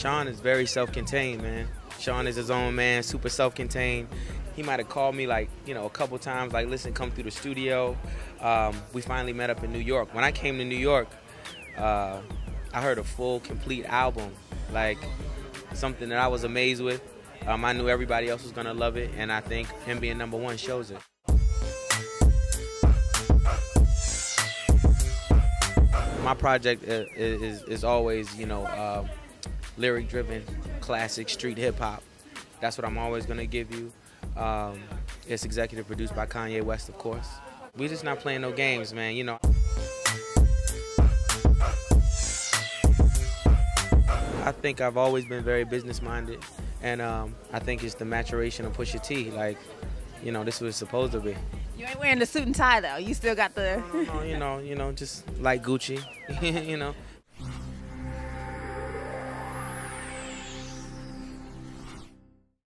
Sean is very self-contained, man. Sean is his own man, super self-contained. He might have called me like, you know, a couple times, like, listen, come through the studio. Um, we finally met up in New York. When I came to New York, uh, I heard a full, complete album, like something that I was amazed with. Um, I knew everybody else was gonna love it, and I think him being number one shows it. My project is, is, is always, you know, uh, lyric driven, classic street hip hop. That's what I'm always gonna give you. Um, it's executive produced by Kanye West, of course. We just not playing no games, man. You know. I think I've always been very business minded, and um, I think it's the maturation of Pusha T. Like, you know, this was supposed to be. You ain't wearing the suit and tie though. You still got the. No, you know, you know, just like Gucci, you know,